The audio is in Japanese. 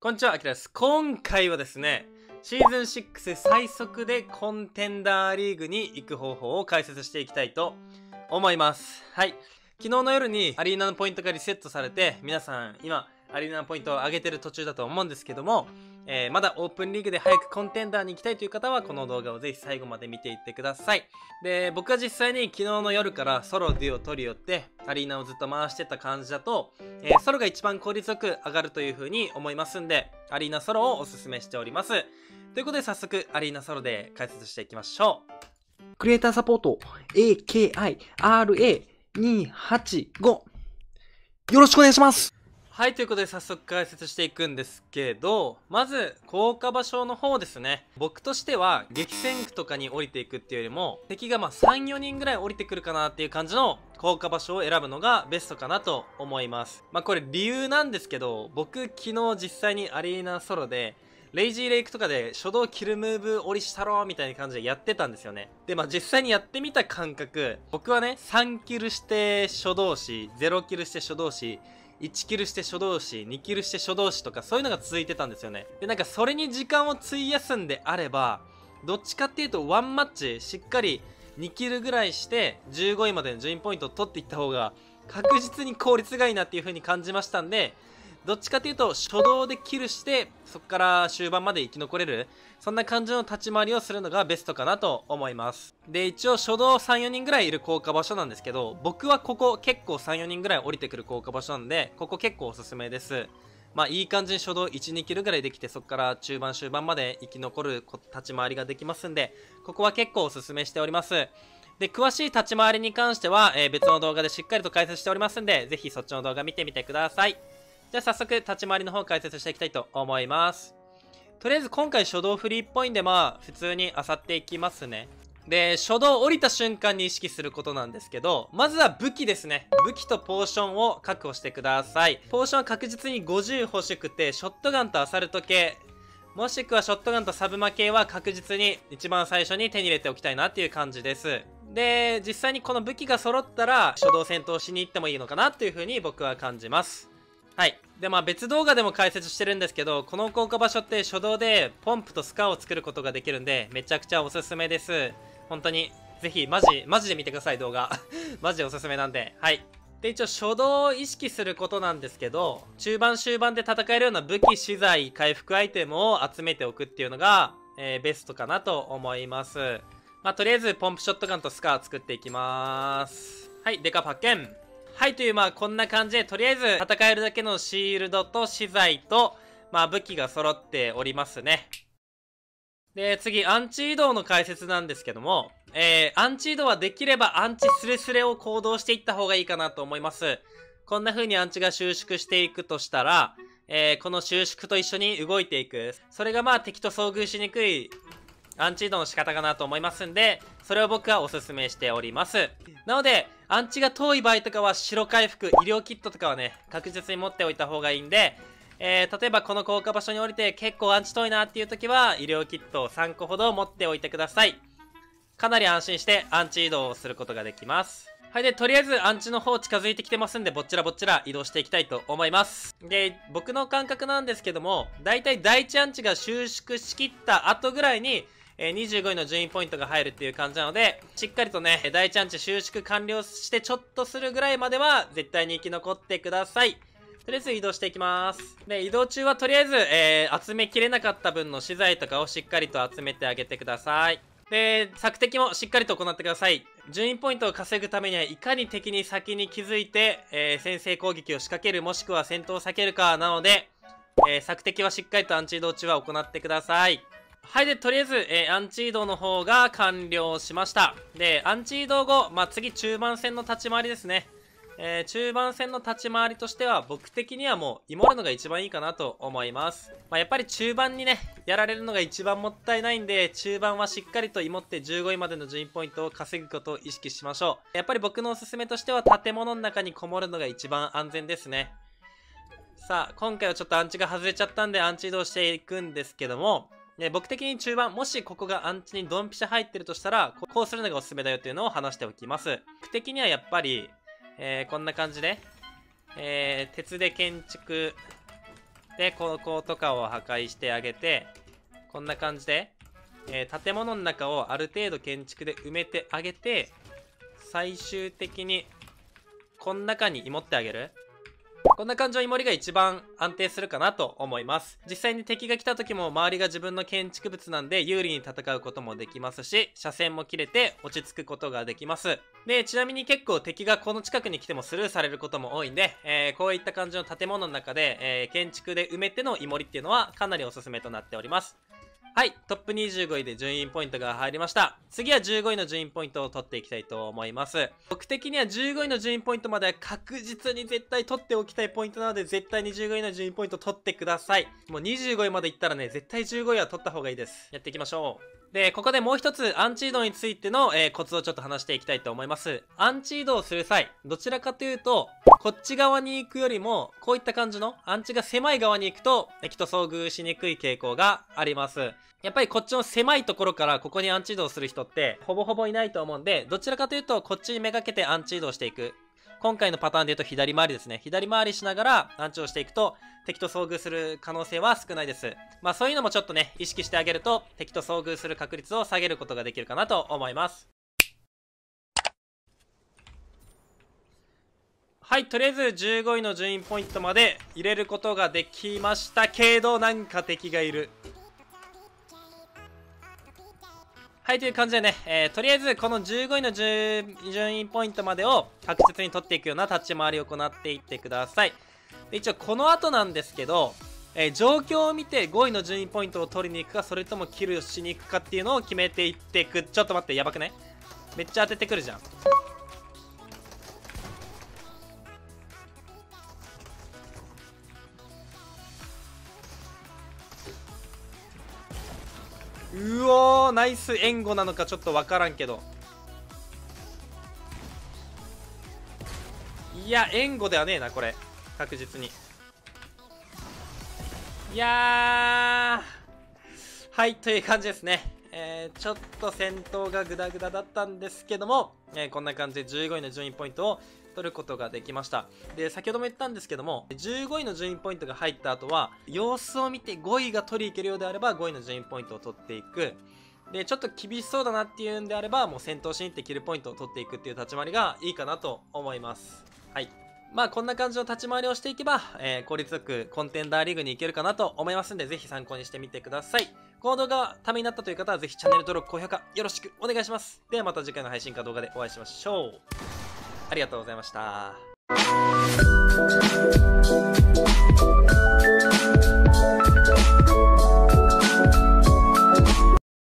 こんにちは、あきらです。今回はですね、シーズン6最速でコンテンダーリーグに行く方法を解説していきたいと思います。はい。昨日の夜にアリーナのポイントがリセットされて、皆さん今、アリーナのポイントを上げてる途中だと思うんですけども、えーまだオープンリーグで早くコンテンダーに行きたいという方は、この動画をぜひ最後まで見ていってください。で、僕は実際に昨日の夜からソロ、デュオ、トリオってアリーナをずっと回してた感じだと、えーソロが一番効率よく上がるという風に思いますんで、アリーナソロをおすすめしております。ということで早速、アリーナソロで解説していきましょう。クリエイターサポート AKIRA285 よろしくお願いしますはい、ということで早速解説していくんですけど、まず、効果場所の方ですね。僕としては、激戦区とかに降りていくっていうよりも、敵がまあ3、4人ぐらい降りてくるかなっていう感じの効果場所を選ぶのがベストかなと思います。まあこれ理由なんですけど、僕昨日実際にアリーナソロで、レイジーレイクとかで初動キルムーブ降りしたろみたいな感じでやってたんですよね。で、まあ実際にやってみた感覚、僕はね、3キルして初動詞、0キルして初動詞、1キルして初動詞、2キルして初動詞とかそういうのが続いてたんですよね。で、なんかそれに時間を費やすんであれば、どっちかっていうとワンマッチしっかり2キルぐらいして15位までの順位ポイントを取っていった方が確実に効率がいいなっていう風に感じましたんで、どっちかっていうと初動でキルしてそこから終盤まで生き残れるそんな感じの立ち回りをするのがベストかなと思います。で一応初動34人ぐらいいる効果場所なんですけど僕はここ結構34人ぐらい降りてくる効果場所なんでここ結構おすすめです。まあいい感じに初動12キルぐらいできてそこから中盤終盤まで生き残る立ち回りができますんでここは結構おすすめしております。で詳しい立ち回りに関しては、えー別の動画でしっかりと解説しておりますんでぜひそっちの動画見てみてください。じゃあ早速立ち回りの方解説していきたいと思います。とりあえず今回初動フリーっぽいんでまあ普通に漁っていきますね。で、初動降りた瞬間に意識することなんですけど、まずは武器ですね。武器とポーションを確保してください。ポーションは確実に50欲しくて、ショットガンとアサルト系、もしくはショットガンとサブマ系は確実に一番最初に手に入れておきたいなっていう感じです。で、実際にこの武器が揃ったら初動戦闘しに行ってもいいのかなっていう風に僕は感じます。はい。で、まあ別動画でも解説してるんですけど、この効果場所って初動でポンプとスカーを作ることができるんで、めちゃくちゃおすすめです。本当に、ぜひ、マジ、マジで見てください、動画。マジでおすすめなんで。はい。で、一応初動を意識することなんですけど、中盤終盤で戦えるような武器、資材、回復アイテムを集めておくっていうのが、えーベストかなと思います。まあ、とりあえず、ポンプショットガンとスカー作っていきます。はい、デカ発見。はい、という、まあ、こんな感じで、とりあえず、戦えるだけのシールドと資材と、まあ、武器が揃っておりますね。で、次、アンチ移動の解説なんですけども、えー、アンチ移動はできればアンチスレスレを行動していった方がいいかなと思います。こんな風にアンチが収縮していくとしたら、えー、この収縮と一緒に動いていく。それがまあ敵と遭遇しにくいアンチ移動の仕方かなと思いますんで、それを僕はおすすめしております。なので、アンチが遠い場合とかは白回復、医療キットとかはね、確実に持っておいた方がいいんで、えー、例えばこの効果場所に降りて結構アンチ遠いなっていう時は、医療キットを3個ほど持っておいてください。かなり安心してアンチ移動をすることができます。はい。で、とりあえずアンチの方近づいてきてますんで、ぼっちらぼっちら移動していきたいと思います。で、僕の感覚なんですけども、だいたい第一アンチが収縮しきった後ぐらいに、えー25位の順位ポイントが入るっていう感じなので、しっかりとね、第一アンチ収縮完了してちょっとするぐらいまでは、絶対に生き残ってください。とりあえず移動していきます。で、移動中はとりあえず、えー集めきれなかった分の資材とかをしっかりと集めてあげてください。で、索敵もしっかりと行ってください。順位ポイントを稼ぐためにはいかに敵に先に気づいて、えー先制攻撃を仕掛けるもしくは戦闘を避けるかなので、えー索敵はしっかりとアンチ移動中は行ってください。はい。で、とりあえず、えーアンチ移動の方が完了しました。で、アンチ移動後、まあ、次中盤戦の立ち回りですね。えー中盤戦の立ち回りとしては、僕的にはもう、イモるのが一番いいかなと思います。まあ、やっぱり中盤にね、やられるのが一番もったいないんで、中盤はしっかりとイモって15位までの順位ポイントを稼ぐことを意識しましょう。やっぱり僕のおすすめとしては、建物の中にこもるのが一番安全ですね。さあ、今回はちょっとアンチが外れちゃったんで、アンチ移動していくんですけども、ね、僕的に中盤、もしここがアンチにドンピシャ入ってるとしたら、こうするのがおすすめだよっていうのを話しておきます。僕的にはやっぱり、えーこんな感じで、えー鉄で建築でこことかを破壊してあげてこんな感じで、えー建物の中をある程度建築で埋めてあげて最終的にこの中に芋ってあげるこんな感じのイモリが一番安定するかなと思います。実際に敵が来た時も周りが自分の建築物なんで有利に戦うこともできますし、車線も切れて落ち着くことができます。で、ちなみに結構敵がこの近くに来てもスルーされることも多いんで、えーこういった感じの建物の中で、えー建築で埋めてのイモリっていうのはかなりおすすめとなっております。はい、トップ25位で順位ポイントが入りました。次は15位の順位ポイントを取っていきたいと思います。僕的には15位の順位ポイントまでは確実に絶対取っておきたいポイントなので、絶対に15位の順位ポイント取ってください。もう25位までいったらね、絶対15位は取った方がいいです。やっていきましょう。で、ここでもう一つアンチ移動についての、えーコツをちょっと話していきたいと思います。アンチ移動をする際、どちらかというと、こっち側に行くよりも、こういった感じのアンチが狭い側に行くと、敵と遭遇しにくい傾向があります。やっぱりこっちの狭いところからここにアンチ移動する人って、ほぼほぼいないと思うんで、どちらかというと、こっちにめがけてアンチ移動していく。今回のパターンで言うと左回りですね。左回りしながらアンチをしていくと、敵と遭遇する可能性は少ないです。まあそういうのもちょっとね、意識してあげると、敵と遭遇する確率を下げることができるかなと思います。はい、とりあえず15位の順位ポイントまで入れることができましたけど、なんか敵がいる。はい、という感じでね、えーとりあえずこの15位の順位ポイントまでを確実に取っていくような立ち回りを行っていってください。で一応この後なんですけど、えー状況を見て5位の順位ポイントを取りに行くか、それともキルしに行くかっていうのを決めていってく。ちょっと待って、やばくない？めっちゃ当ててくるじゃん。うおーナイス援護なのかちょっとわからんけど。いや援護ではねえなこれ。確実に。いやはいという感じですね。えーちょっと戦闘がグダグダだったんですけども、えーこんな感じで15位の順位ポイントを取ることができました。で先ほども言ったんですけども15位の順位ポイントが入った後は様子を見て5位が取りに行けるようであれば5位の順位ポイントを取っていく。でちょっと厳しそうだなっていうんであればもう戦闘しに行ってキルポイントを取っていくっていう立ち回りがいいかなと思います。はい。まあこんな感じの立ち回りをしていけば、えー効率よくコンテンダーリーグに行けるかなと思いますんでぜひ参考にしてみてください。この動画がためになったという方はぜひチャンネル登録高評価よろしくお願いします。ではまた次回の配信か動画でお会いしましょう。ありがとうございました。